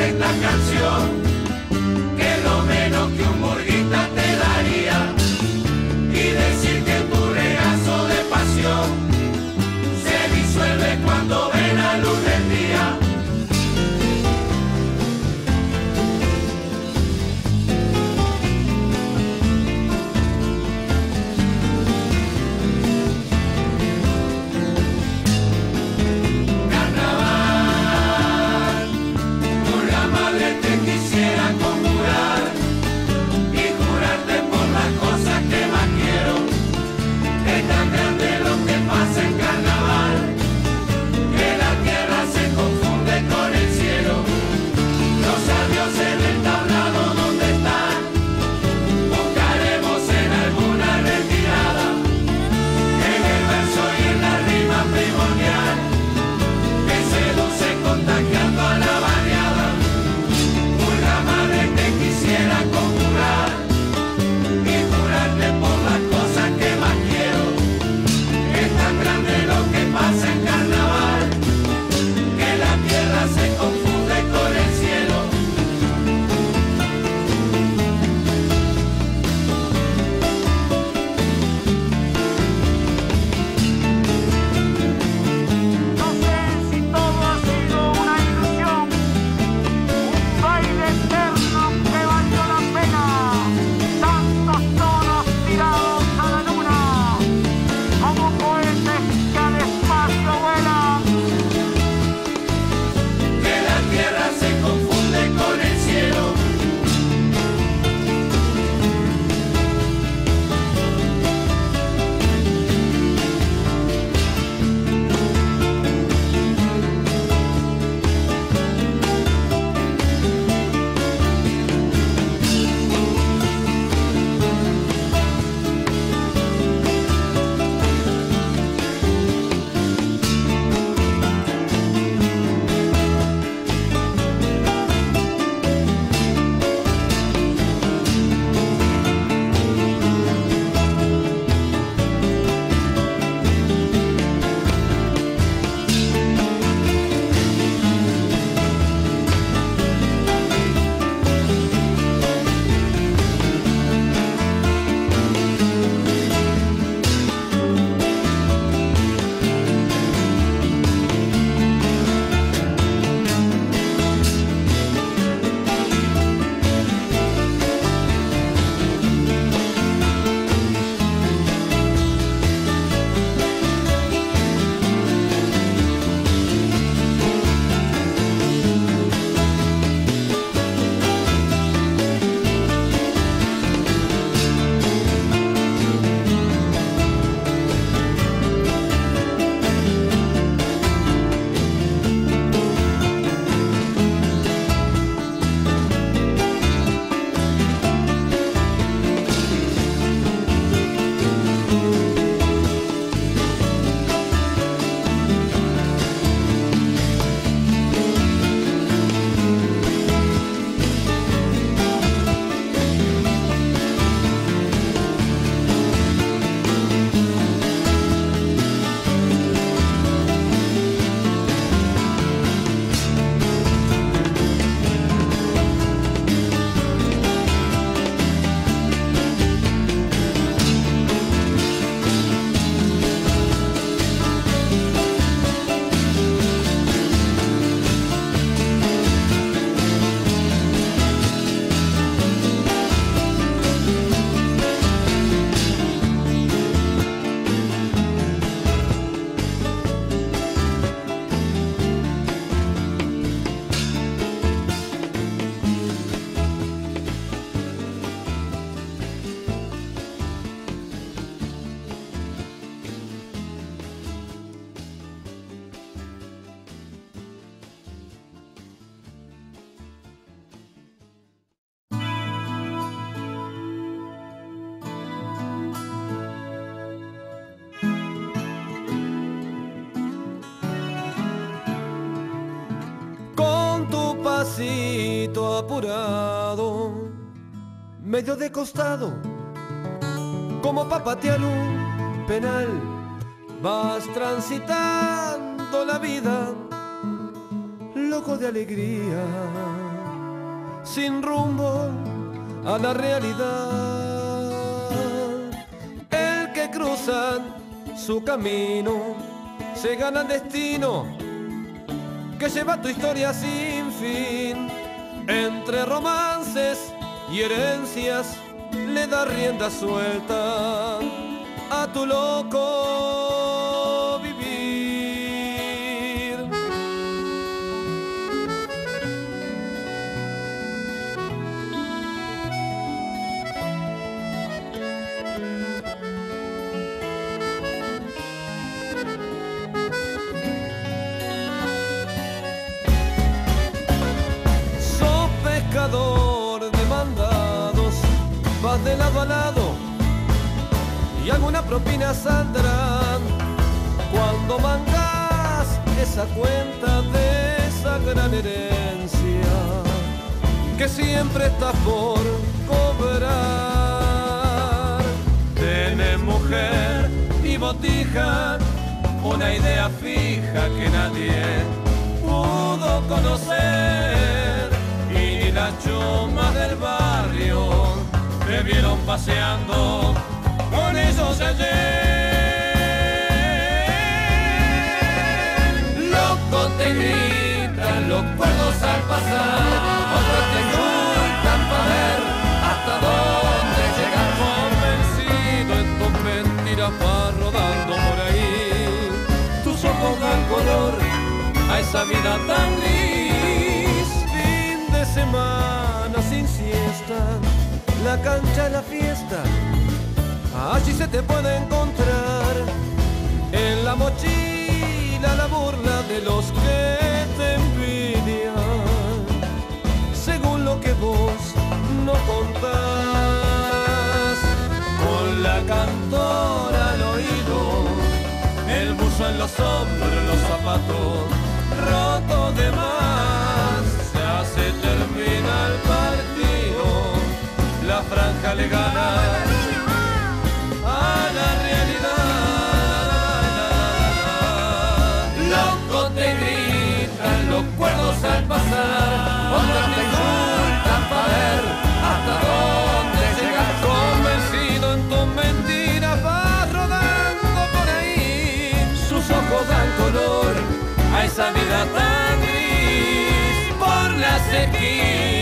ofrendarte esta canción, medio de costado, como pa' patear penal, vas transitando la vida, loco de alegría, sin rumbo a la realidad. El que cruza su camino se gana el destino que lleva tu historia sin fin. Entre romances y herencias le da rienda suelta a tu loco y alguna propina saldrán cuando mangas esa cuenta de esa gran herencia que siempre estás por cobrar. Tenés mujer y botija, una idea fija que nadie pudo conocer y ni la choma del barrio te vieron paseando con esos ayer. Loco te gritan los cuerdos al pasar, la cancha es la fiesta. Allí se te puede encontrar. En la mochila la burla de los que te envidian, según lo que vos no contás. Con la cantora al oído, el buzo en los hombros, los zapatos la franja le gana a la realidad. Loco te gritan los cuerdos al pasar, otros te insultan para ver hasta dónde llegas. Convencido en tus mentiras vas rodando por ahí, sus ojos dan color a esa vida tan gris. Por las esquinas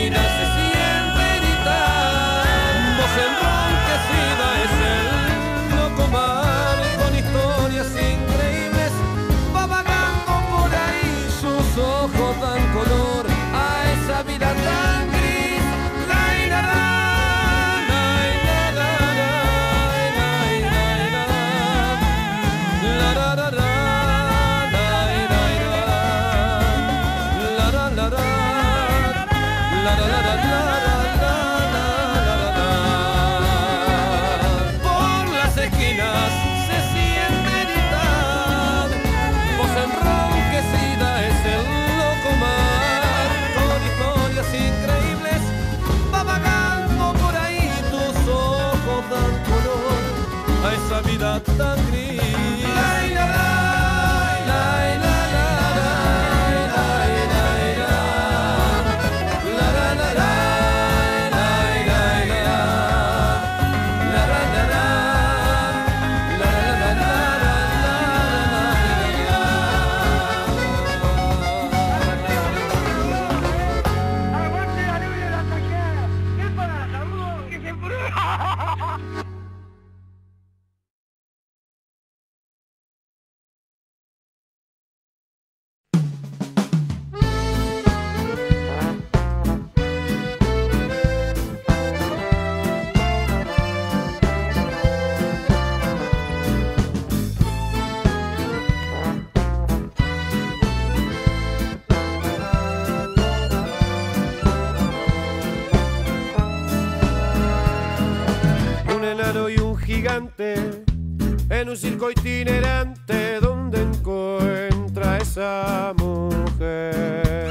en un circo itinerante donde encuentra esa mujer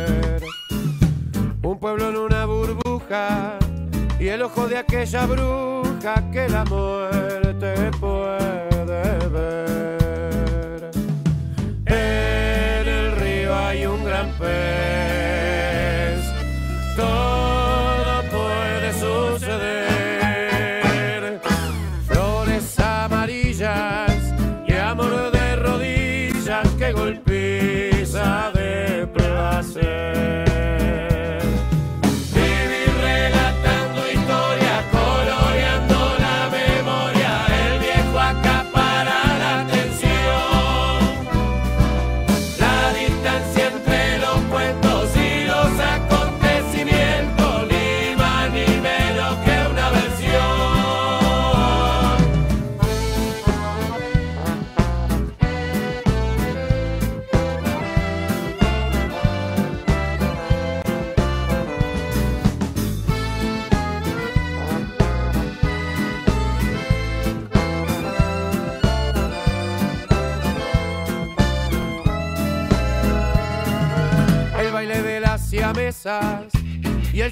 pueblo en una burbuja y el ojo de aquella bruja que la muerte puede ver.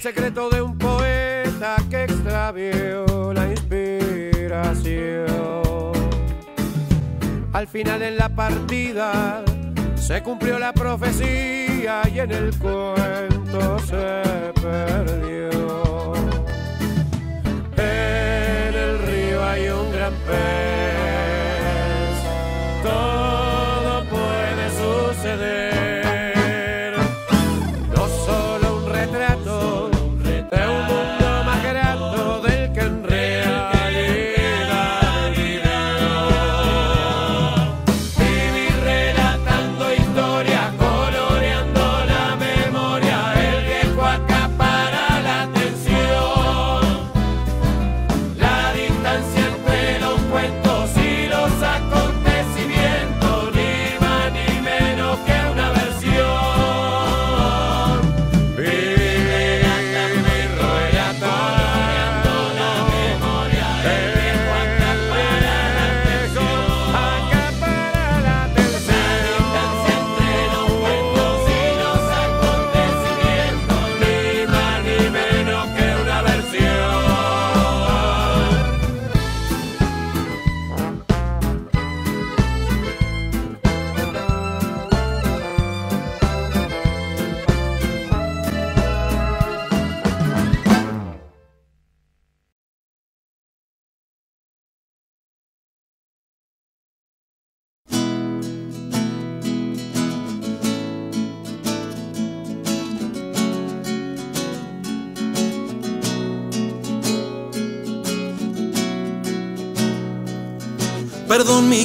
Secreto de un poeta que extravió la inspiración. Al final en la partida se cumplió la profecía y en el cuento se perdió. En el río hay un gran pez, todo puede suceder.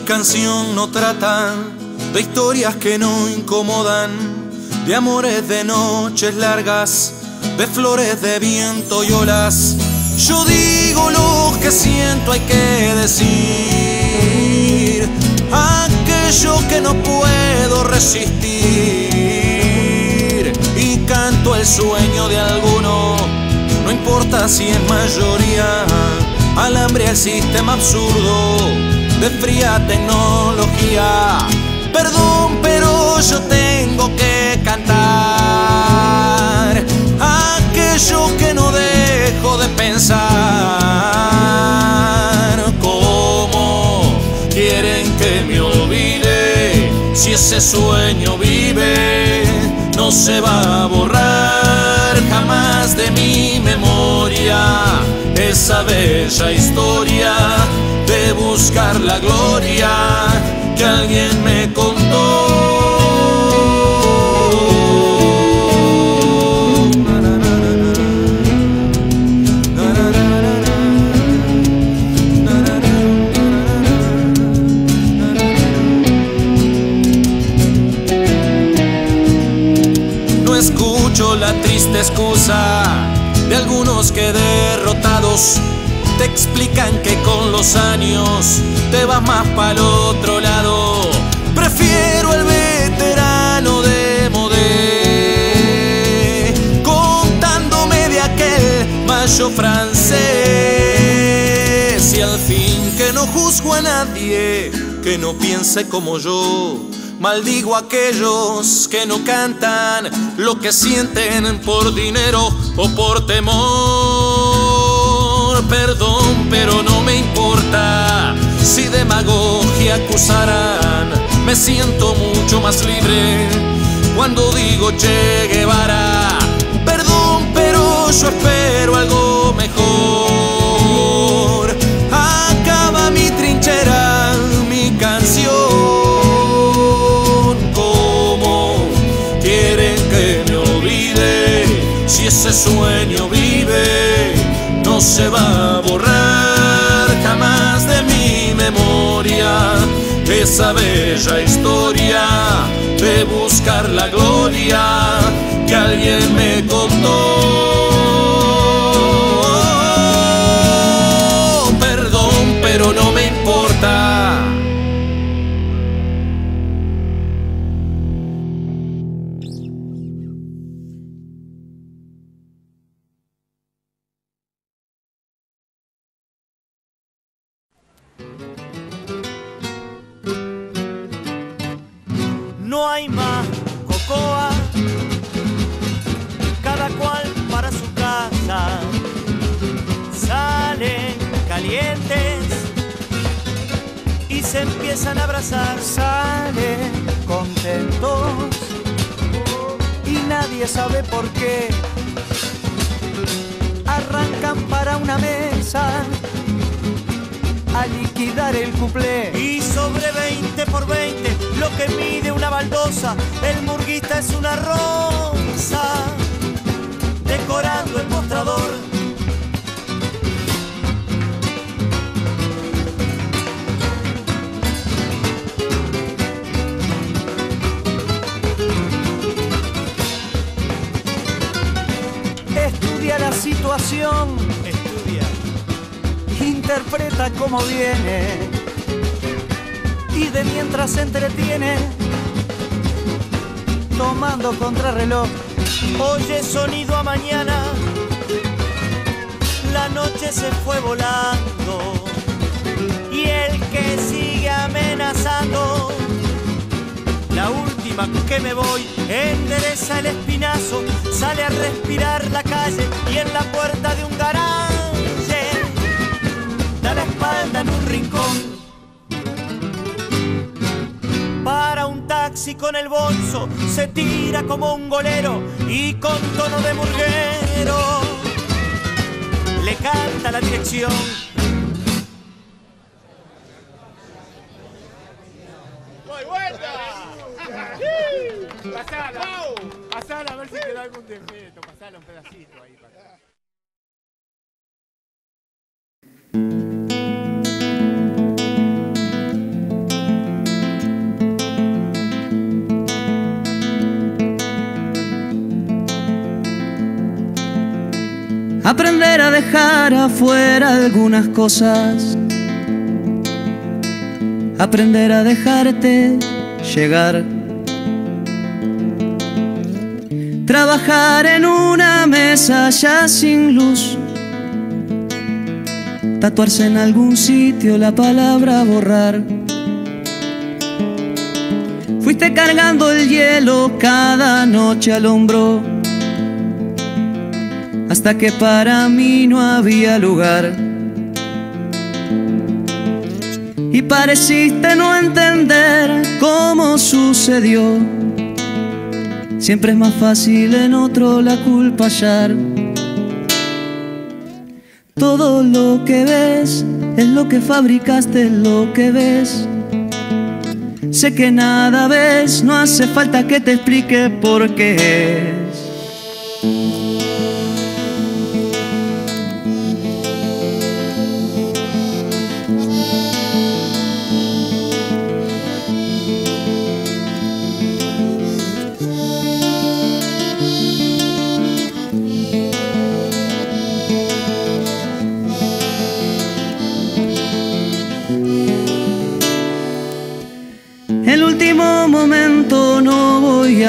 Canción no trata de historias que no incomodan, de amores de noches largas, de flores de viento y olas. Yo digo lo que siento, hay que decir aquello que no puedo resistir y canto el sueño de alguno, no importa si es mayoría, al hambre al sistema absurdo de fría tecnología. Perdón, pero yo tengo que cantar aquello que no dejo de pensar. ¿Cómo quieren que me olvide si ese sueño vive? No se va a borrar jamás de mi memoria esa bella historia buscar la gloria que alguien me No escucho la triste excusa de algunos que derrotados te explican que con los años te vas más para el otro lado. Prefiero el veterano de modé, contándome de aquel mayo francés. Y al fin que no juzgo a nadie que no piense como yo. Maldigo a aquellos que no cantan lo que sienten por dinero o por temor. Perdón, pero no me importa si demagogia acusarán. Me siento mucho más libre cuando digo Che Guevara. Perdón, pero yo espero algo mejor. Acaba mi trinchera, mi canción. ¿Cómo quieren que me olvide? Si ese sueño vive, no se va a borrar jamás de mi memoria esa bella historia de buscar la gloria que alguien me contó. Se empiezan a abrazar. Salen contentos y nadie sabe por qué. Arrancan para una mesa a liquidar el cuplé. Y sobre 20 por 20, lo que mide una baldosa, el murguista es una rosa, decorando el mostrador. Situación, Estudia. interpreta cómo viene y de mientras se entretiene tomando contrarreloj. Oye sonido a mañana, la noche se fue volando que me voy, endereza el espinazo, sale a respirar la calle y en la puerta de un garaje da la espalda en un rincón. Para un taxi con el bolso, se tira como un golero y con tono de murguero le canta la dirección. Un pedacito ahí. pasala. Aprender a dejar afuera algunas cosas. Aprender a dejarte llegar. Trabajar en una mesa ya sin luz. Tatuarse en algún sitio la palabra borrar. Fuiste cargando el hielo cada noche al hombro hasta que para mí no había lugar. Y pareciste no entender cómo sucedió. Siempre es más fácil en otro la culpa hallar. Todo lo que ves es lo que fabricaste, es lo que ves. Sé que nada ves, no hace falta que te explique por qué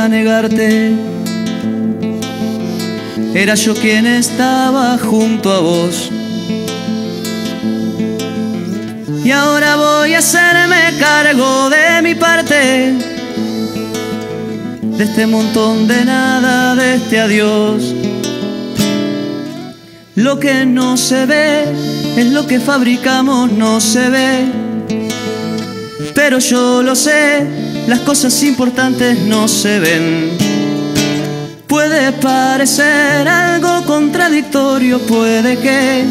negarte. Era yo quien estaba junto a vos. Y ahora voy a hacerme cargo de mi parte. De este montón de nada, de este adiós. Lo que no se ve es lo que fabricamos, no se ve. Pero yo lo sé, las cosas importantes no se ven. Puede parecer algo contradictorio, puede que,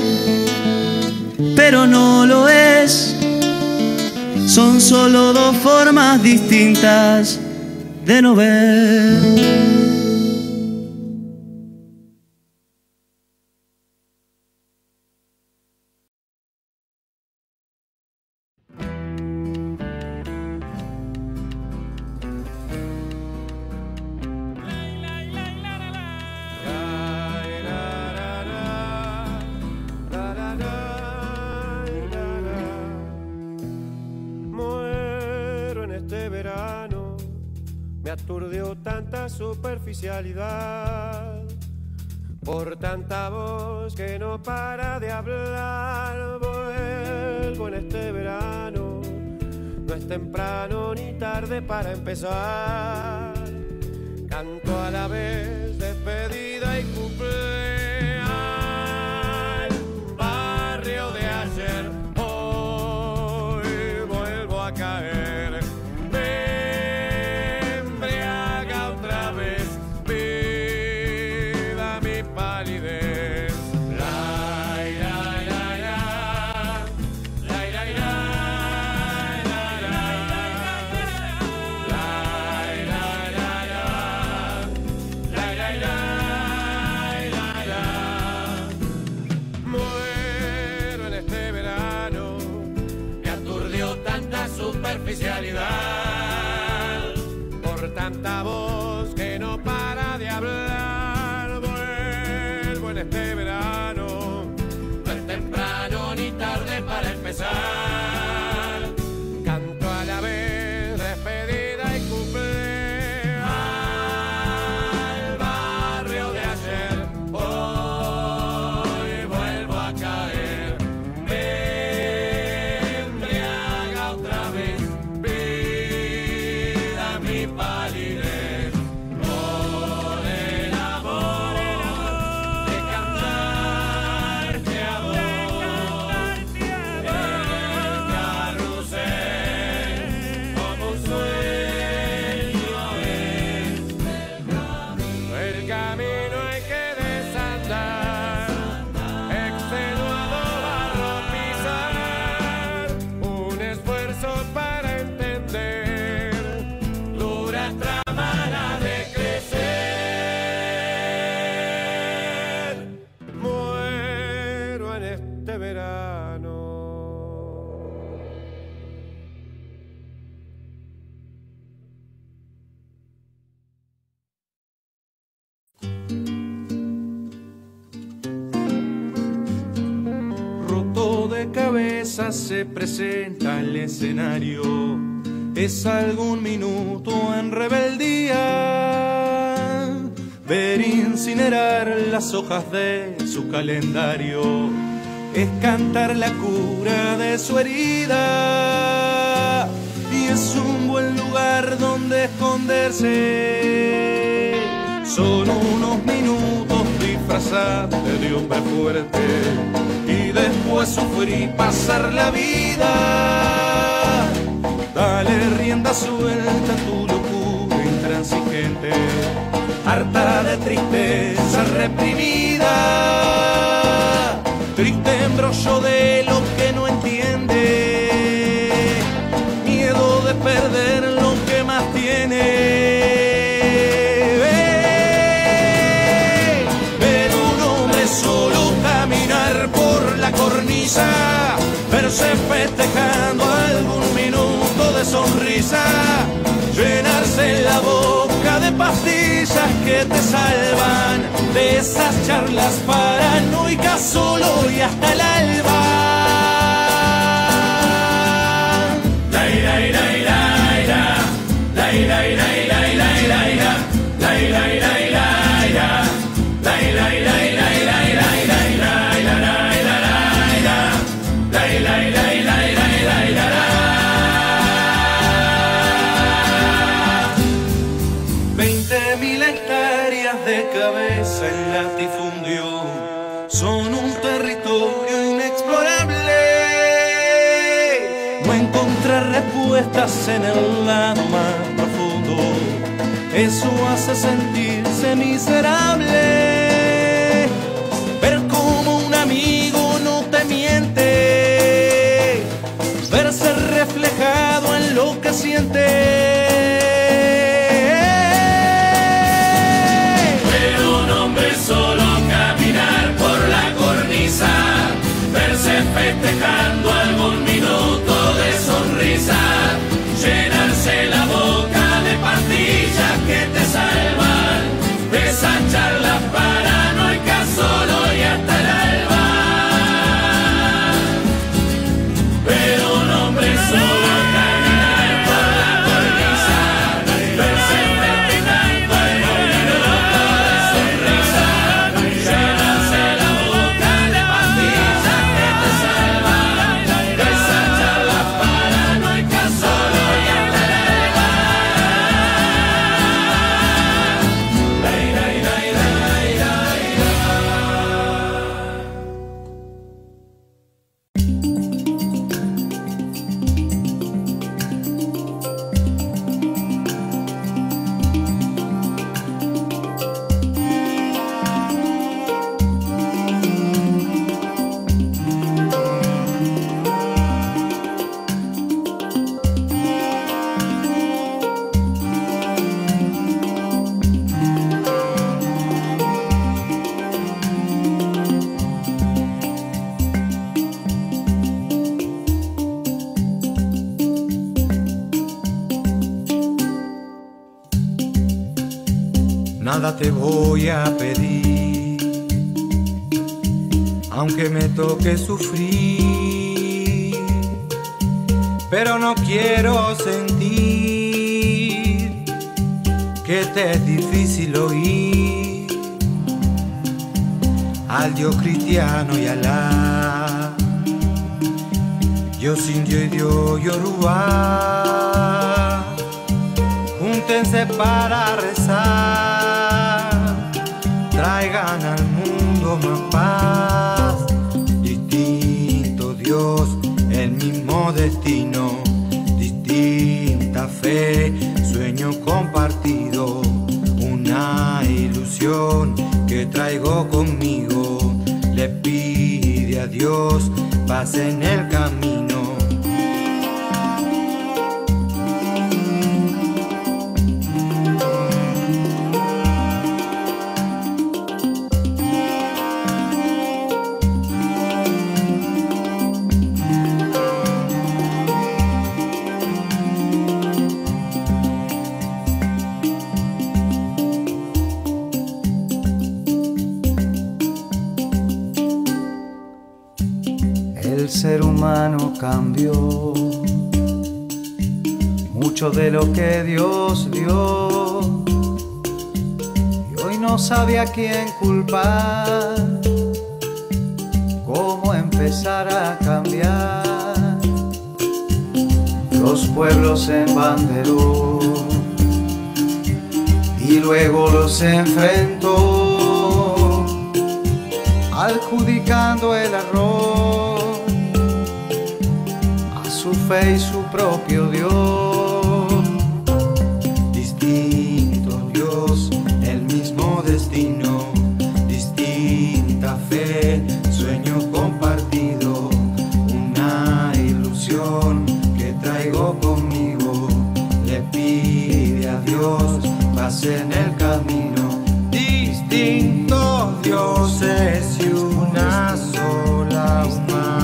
pero no lo es. Son solo dos formas distintas de no ver. Por tanta voz que no para de hablar, vuelvo en este verano. No es temprano ni tarde para empezar. Se presenta el escenario. Es algún minuto en rebeldía. Ver incinerar las hojas de su calendario. Es cantar la cura de su herida. Y es un buen lugar donde esconderse. Son unos minutos disfrazados de hombre fuerte y después sufrir pasar la vida. Dale rienda suelta a tu locura intransigente, harta de tristeza reprimida, pastillas que te salvan de esas charlas paranoicas solo y hasta el alba. Puestas en el lado más profundo. Eso hace sentirse miserable. Nada te voy a pedir, aunque me toque sufrir, pero no quiero sentir que te es difícil oír al Dios cristiano y Alá. Dios indio y Dios yoruba júntense para rezar, traigan al mundo más paz, distinto Dios, el mismo destino, distinta fe, sueño compartido, una ilusión que traigo conmigo, le pide a Dios paz en el camino. De lo que Dios dio y hoy no sabe a quién culpar, cómo empezar a cambiar. Los pueblos en banderó y luego los enfrentó adjudicando el error a su fe y su propio Dios. En el camino. Distintos dioses y una sola humanidad.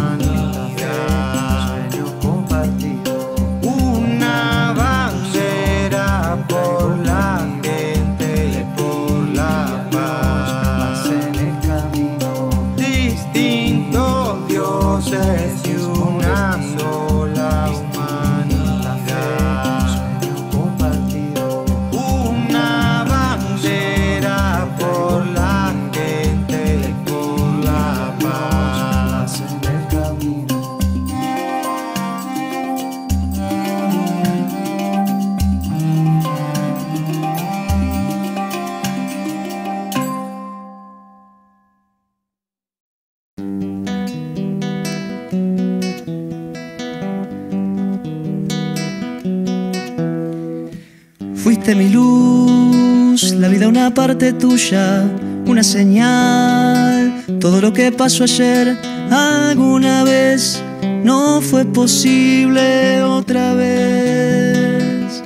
Parte tuya, una señal. Todo lo que pasó ayer alguna vez no fue posible otra vez.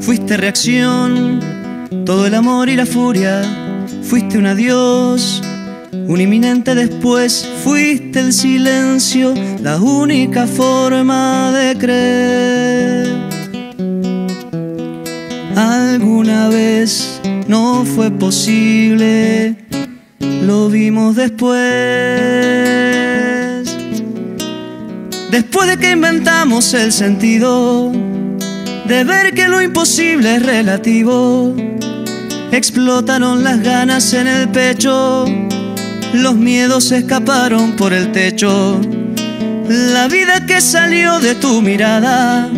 Fuiste reacción, todo el amor y la furia. Fuiste un adiós, un inminente después. Fuiste el silencio, la única forma de creer. Alguna vez no fue posible, lo vimos después. Después de que inventamos el sentido de ver que lo imposible es relativo, explotaron las ganas en el pecho, los miedos escaparon por el techo. La vida que salió de tu mirada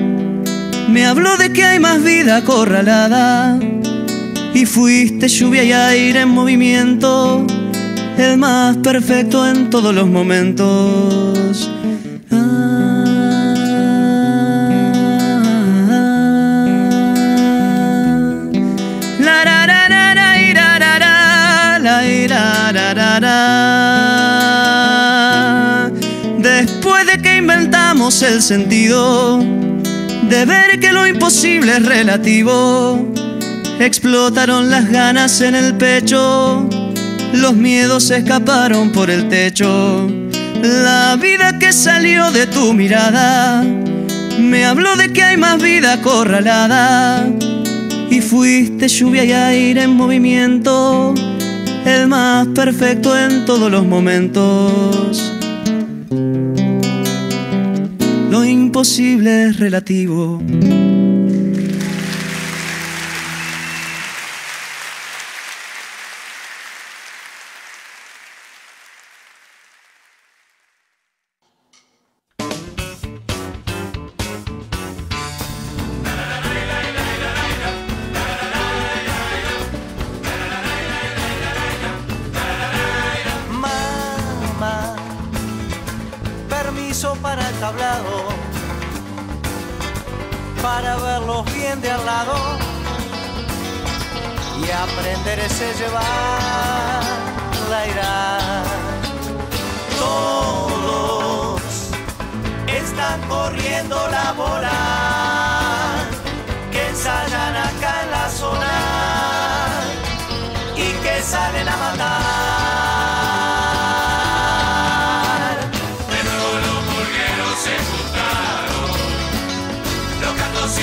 me habló de que hay más vida acorralada. Y fuiste lluvia y aire en movimiento, el más perfecto en todos los momentos. Después de que inventamos el sentido de ver que lo imposible es relativo, explotaron las ganas en el pecho, los miedos escaparon por el techo. La vida que salió de tu mirada me habló de que hay más vida acorralada y fuiste lluvia y aire en movimiento, el más perfecto en todos los momentos. Imposible es relativo.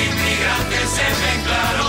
Inmigrantes se mezclaron,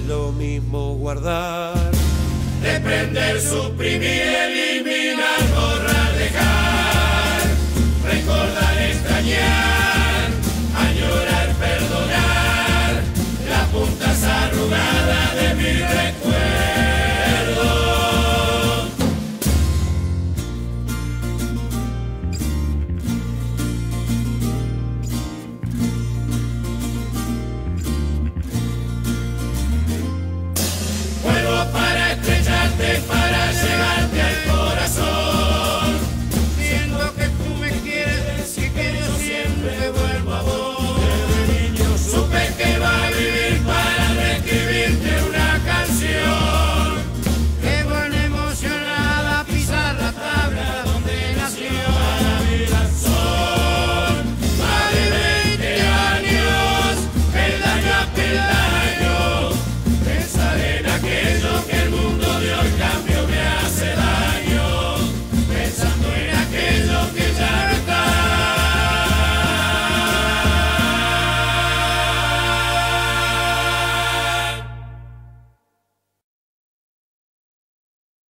lo mismo guardar, reprender, suprimir, eliminar, borrar, dejar, recordar, extrañar, a llorar, perdonar, las puntas arrugadas de mi recuerdo.